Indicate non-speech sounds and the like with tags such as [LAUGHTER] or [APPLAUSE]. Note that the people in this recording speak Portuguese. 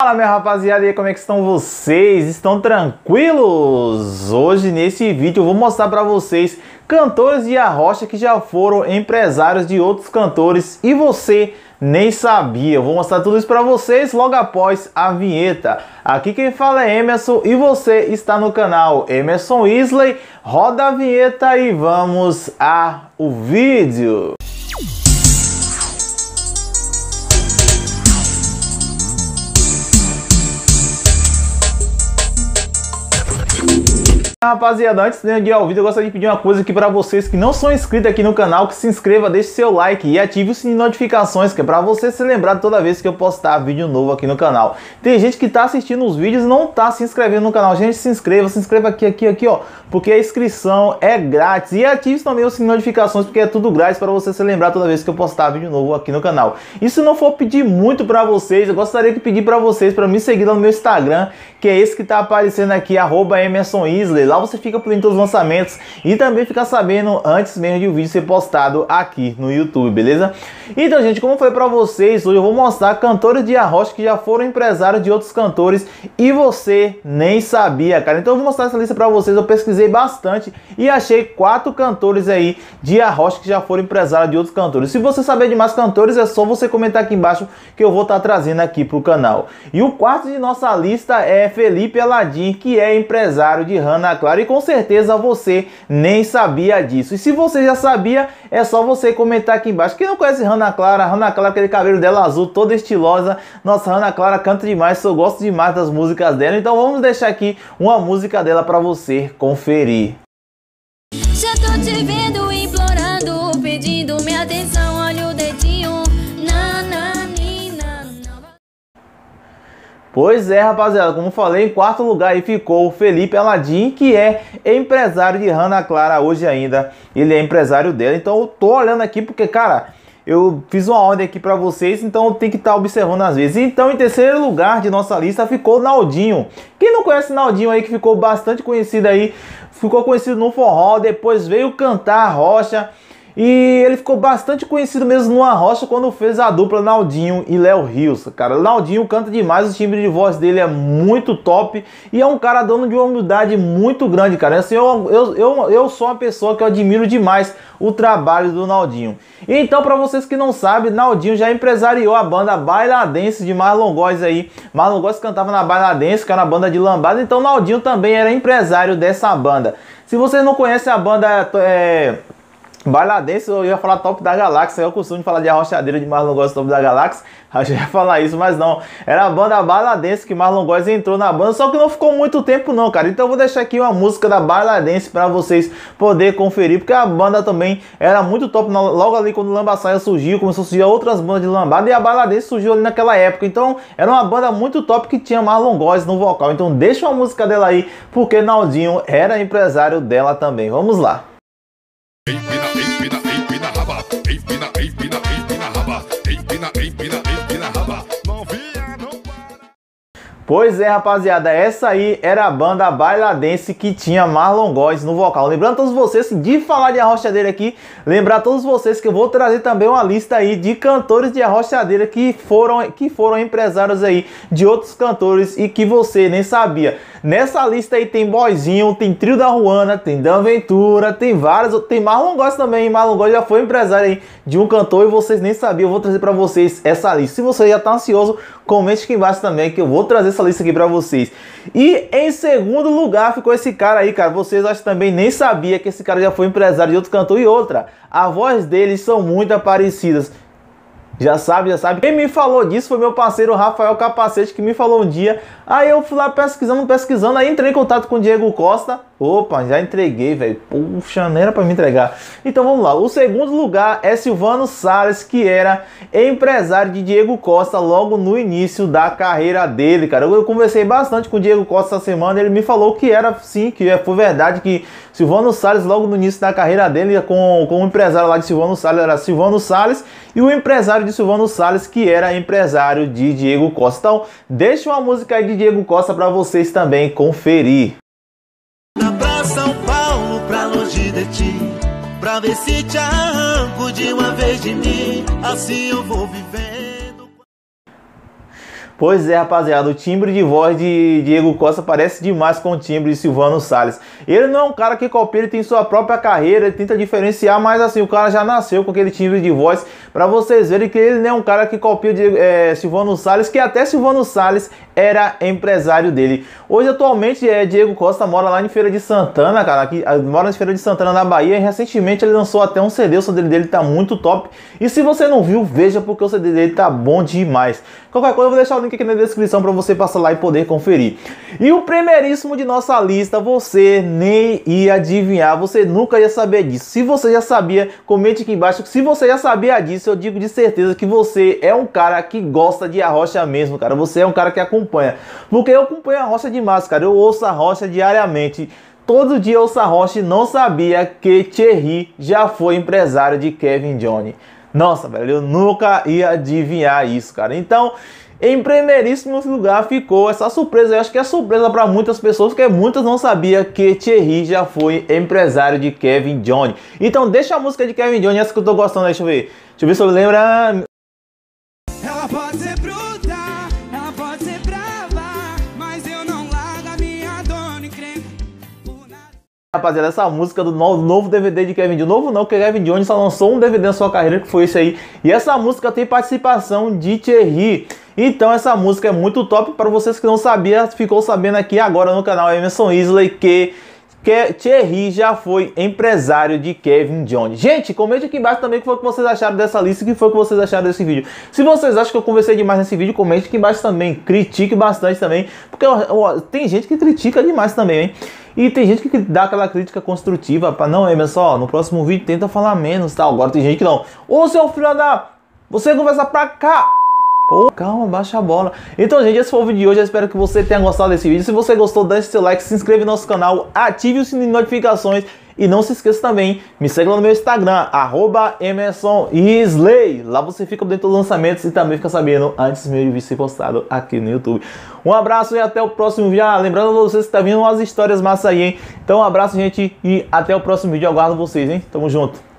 Fala minha rapaziada, e aí como é que estão vocês? Estão tranquilos? Hoje nesse vídeo eu vou mostrar para vocês cantores de arrocha que já foram empresários de outros cantores e você nem sabia. Eu vou mostrar tudo isso para vocês logo após a vinheta. Aqui quem fala é Emerson e você está no canal Emerson Isley. Roda a vinheta e vamos ao vídeo. Rapaziada, antes de ir ao vídeo, eu gostaria de pedir uma coisa aqui para vocês que não são inscritos aqui no canal, que se inscreva, deixe seu like e ative o sininho de notificações, que é para você ser lembrado toda vez que eu postar vídeo novo aqui no canal. Tem gente que está assistindo os vídeos e não está se inscrevendo no canal. Gente, se inscreva, se inscreva aqui, aqui, aqui, ó, porque a inscrição é grátis. E ative também o sininho de notificações, porque é tudo grátis para você ser lembrado toda vez que eu postar vídeo novo aqui no canal. E se não for pedir muito para vocês, eu gostaria de pedir para vocês para me seguir lá no meu Instagram, que é esse que está aparecendo aqui, arroba Emerson Isley. Lá você fica por dentro dos lançamentos e também fica sabendo antes mesmo de o vídeo ser postado aqui no YouTube, beleza? Então, gente, como falei pra vocês, hoje eu vou mostrar cantores de arrocha que já foram empresários de outros cantores e você nem sabia, cara. Então eu vou mostrar essa lista pra vocês, eu pesquisei bastante e achei quatro cantores aí de arrocha que já foram empresários de outros cantores. Se você saber de mais cantores, é só você comentar aqui embaixo que eu vou estar tá trazendo aqui pro canal. E o quarto de nossa lista é Felipe Aladim, que é empresário de Hannah Clara e com certeza você nem sabia disso. E se você já sabia, é só você comentar aqui embaixo. Quem não conhece Hannah Clara, Hannah Clara, aquele cabelo dela azul, toda estilosa. Nossa, Hannah Clara canta demais, eu gosto demais das músicas dela. Então vamos deixar aqui uma música dela para você conferir. Já tô te vendo implorando, Pois é, rapaziada, como falei, em quarto lugar aí ficou o Felipe Aladim, que é empresário de Hannah Clara hoje ainda. Ele é empresário dela, então eu tô olhando aqui porque, cara, eu fiz uma ordem aqui para vocês, então tenho que estar tá observando às vezes. Então, em terceiro lugar de nossa lista ficou Naldinho. Quem não conhece Naldinho aí, que ficou bastante conhecido aí, ficou conhecido no forró, depois veio cantar a rocha. E ele ficou bastante conhecido mesmo no Arrocha quando fez a dupla Naldinho e Léo Rios. Cara, Naldinho canta demais, o timbre de voz dele é muito top e é um cara dono de uma humildade muito grande, cara. Assim, eu, eu, eu, eu sou uma pessoa que eu admiro demais o trabalho do Naldinho. Então, para vocês que não sabem, Naldinho já empresariou a banda Bailadense de Marlon Góes aí. Marlon Góes cantava na Bailadense, que era a banda de lambada, então Naldinho também era empresário dessa banda. Se vocês não conhecem a banda é, Bailadense, eu ia falar top da galáxia. Eu costumo falar de arrochadeira de Marlon Góes top da galáxia. [LAUGHS] Eu já ia falar isso, mas não. Era a banda Bailadense que Marlon Góes entrou na banda. Só que não ficou muito tempo, não, cara. Então eu vou deixar aqui uma música da Bailadense para vocês poderem conferir. Porque a banda também era muito top. Logo ali quando o Lambaçaia surgiu, começou a surgir outras bandas de lambada. E a Bailadense surgiu ali naquela época. Então era uma banda muito top que tinha Marlon Góes no vocal. Então deixa uma música dela aí, porque Naldinho era empresário dela também. Vamos lá empina, empina, empina raba, empina, empina, empina raba, empina, empina, empina Pois é, rapaziada, essa aí era a banda bailadense que tinha Marlon Góes no vocal. Lembrando todos vocês, de falar de arrochadeira aqui, lembrar todos vocês que eu vou trazer também uma lista aí de cantores de arrochadeira que foram, que foram empresários aí de outros cantores e que você nem sabia. Nessa lista aí tem Boizinho, tem Trio da Ruana, tem Dan Ventura, tem vários, tem Marlon Góes também. Marlon Góes já foi empresário aí de um cantor e vocês nem sabiam. Eu vou trazer para vocês essa lista. Se você já tá ansioso, comente aqui embaixo também que eu vou trazer essa essa lista aqui para vocês. E em segundo lugar ficou esse cara aí, cara. Vocês acho que também nem sabia que esse cara já foi empresário de outro cantor e outra. A voz deles são muito parecidas. Já sabe, já sabe. Quem me falou disso foi meu parceiro Rafael Capacete, que me falou um dia. Aí eu fui lá pesquisando, pesquisando, aí entrei em contato com o Diego Costa. Opa, já entreguei, velho. Puxa, não era pra me entregar. Então vamos lá. O segundo lugar é Silvano Salles, que era empresário de Diego Costa logo no início da carreira dele, cara. Eu conversei bastante com o Diego Costa essa semana. Ele me falou que era sim, que foi verdade que Silvano Salles, logo no início da carreira dele, com, com o empresário lá de Silvano Salles, era Silvano Salles, e o empresário de Silvano Salles, que era empresário de Diego Costa. Então, deixa uma música aí de Diego Costa para vocês também conferir. Pra São Paulo, pra longe de ti, pra ver se te arranco de uma vez de mim, assim eu vou viver. Pois é, rapaziada, o timbre de voz de Diego Costa parece demais com o timbre de Silvano Salles. Ele não é um cara que copia, ele tem sua própria carreira, ele tenta diferenciar, mas assim, o cara já nasceu com aquele timbre de voz, para vocês verem que ele não é um cara que copia de é, Silvano Salles, que até Silvano Salles era empresário dele. Hoje, atualmente, é, Diego Costa mora lá em Feira de Santana, cara, aqui, ah, mora em Feira de Santana, na Bahia, e recentemente ele lançou até um CD, o CD dele tá muito top, e se você não viu, veja porque o CD dele tá bom demais. Qualquer coisa eu vou deixar o link aqui na descrição para você passar lá e poder conferir. E o primeiríssimo de nossa lista, você nem ia adivinhar, você nunca ia saber disso. Se você já sabia, comente aqui embaixo. Se você já sabia disso, eu digo de certeza que você é um cara que gosta de arrocha mesmo, cara. Você é um cara que acompanha. Porque eu acompanho a rocha demais, cara. Eu ouço a rocha diariamente. Todo dia eu ouço a rocha e não sabia que Thierry já foi empresário de Kevin Johnny. Nossa, velho, eu nunca ia adivinhar isso, cara. Então, em primeiríssimo lugar ficou essa surpresa. Eu acho que é surpresa para muitas pessoas, porque muitas não sabiam que Thierry já foi empresário de Kevin Johnny. Então, deixa a música de Kevin Johnny, essa que eu tô gostando, deixa eu ver. Deixa eu ver se eu lembro. Ela pode ser Rapaziada, essa música do novo, novo DVD de Kevin Jones, novo não, porque Kevin Jones só lançou um DVD na sua carreira, que foi esse aí. E essa música tem participação de Thierry. Então essa música é muito top para vocês que não sabiam, ficou sabendo aqui agora no canal Emerson Isley que que Thierry já foi empresário de Kevin Jones. Gente, comente aqui embaixo também o que foi que vocês acharam dessa lista, o que foi que vocês acharam desse vídeo. Se vocês acham que eu conversei demais nesse vídeo, comente aqui embaixo também. Critique bastante também, porque ó, tem gente que critica demais também, hein? E tem gente que dá aquela crítica construtiva para não, é só, no próximo vídeo tenta falar menos, tal. Agora tem gente que não. Ô seu filho da, você conversa pra cá. Pô, calma, baixa a bola. Então, gente, esse foi o vídeo de hoje. Eu espero que você tenha gostado desse vídeo. Se você gostou, deixe seu like, se inscreva no nosso canal, ative o sininho de notificações e não se esqueça também, me segue lá no meu Instagram, arroba Emerson Isley. Lá você fica dentro dos lançamentos e também fica sabendo antes mesmo de ser postado aqui no YouTube. Um abraço e até o próximo vídeo. Ah, lembrando vocês que tá vindo umas histórias massa aí, hein? Então um abraço, gente, e até o próximo vídeo. Eu aguardo vocês, hein? Tamo junto.